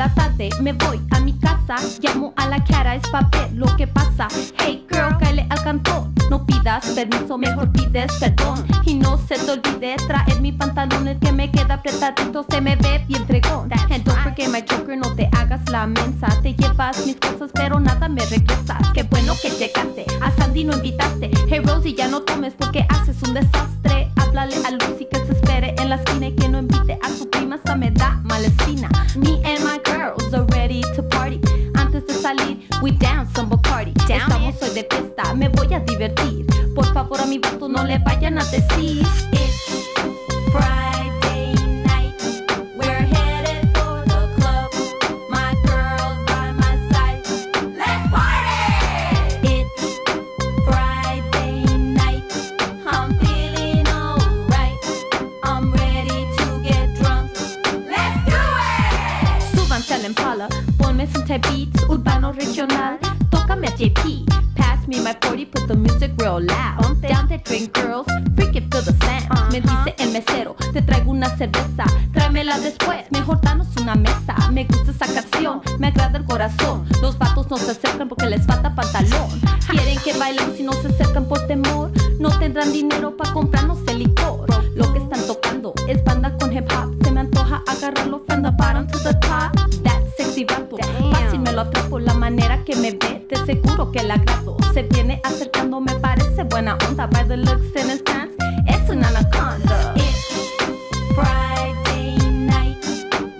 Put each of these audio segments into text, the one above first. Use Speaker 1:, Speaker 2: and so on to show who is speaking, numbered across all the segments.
Speaker 1: la tarde me voy a mi casa. Llamo a la cara, es pa' ver lo que pasa. Hey girl, cáele al cantón. No pidas permiso, mejor pides perdón. Y no se te olvide traer mi pantalón, el que me queda apretadito, se me ve bien tregón. And don't forget my choker, no te hagas la mensa. Te llevas mis cosas, pero nada me regresas. Qué bueno que llegaste, a Sandy no invitaste. Hey Rosie, ya no tomes porque haces un desastre. Háblale a Lucy que se espere en la esquina y que no invite a su prima, esa me da mala espina. Me no le vayan a decir. It's Friday night, we're headed for the club. My girls by my side, let's party. It's Friday night, I'm feeling alright. I'm ready to get drunk. Let's do it. Some beats, urbano regional. Tócame a JP, pass me my 40, put the music real loud. Down to drink girls, freak it feel the sound. Me dice el mesero, te traigo una cerveza, tráemela después, mejor danos una mesa. Me gusta esa canción, me agrada el corazón. Los vatos no se acercan porque les falta pantalón. Quieren que bailen si no se acercan por temor. No tendrán dinero para comprarnos el licor. Lo que están tocando es banda con hip hop. Se me antoja agarrarlo from the bottom to the top. That sexy vato, fácil me lo atrapo. La manera que me ve, de seguro que la agrado. Se viene acercando, me parece buena onda. By the looks in his pants, es una anaconda. It's Friday night,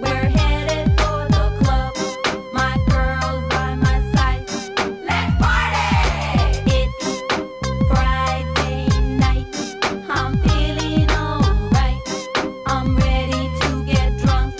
Speaker 1: we're headed for the club. My girls by my side, let's party. It's Friday night, I'm feeling alright. I'm ready to get drunk.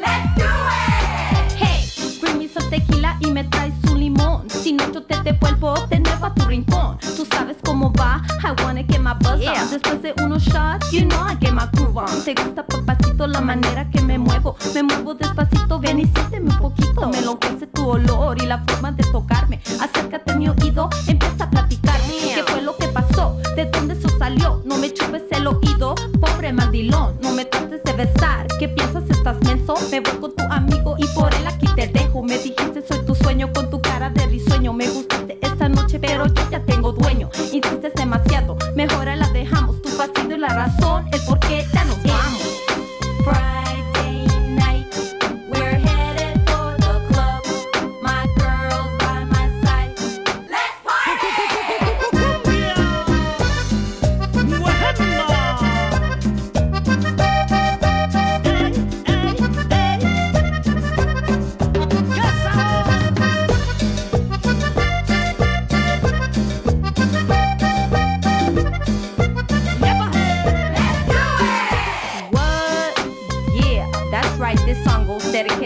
Speaker 1: Let's do it. Hey, bring me some tequila y me traes un limón. Si no yo te devuelvo de nuevo a tu rincón. Tú sabes cómo va, I wanna get my buzz on. Después de unos shots, you know I get my groove on. Te gusta papacito la manera que me muevo. Me muevo despacito, ven y siénteme un poquito. Me enloquece tu olor y la forma de tocarme. Acércate a mi oído, empieza a platicarme. ¿Qué fue lo que pasó? ¿De dónde eso salió? No me chupes el oído, pobre mandilón. No me trates de besar. ¿Qué piensas? ¿Estás menso? Me voy con tu amigo y por él aquí te dejo. Me dijiste soy tu sueño con tu cara de risueño. Me noche, pero yo ya tengo dueño. Insistes demasiado,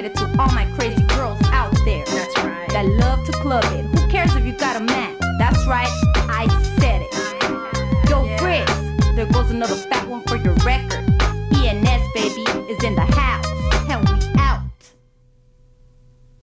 Speaker 1: dedicated to all my crazy girls out there. That's right. That love to club it. Who cares if you got a man? That's right. I said it. Yo, Chris, there goes another fat one for your record. ENS, baby,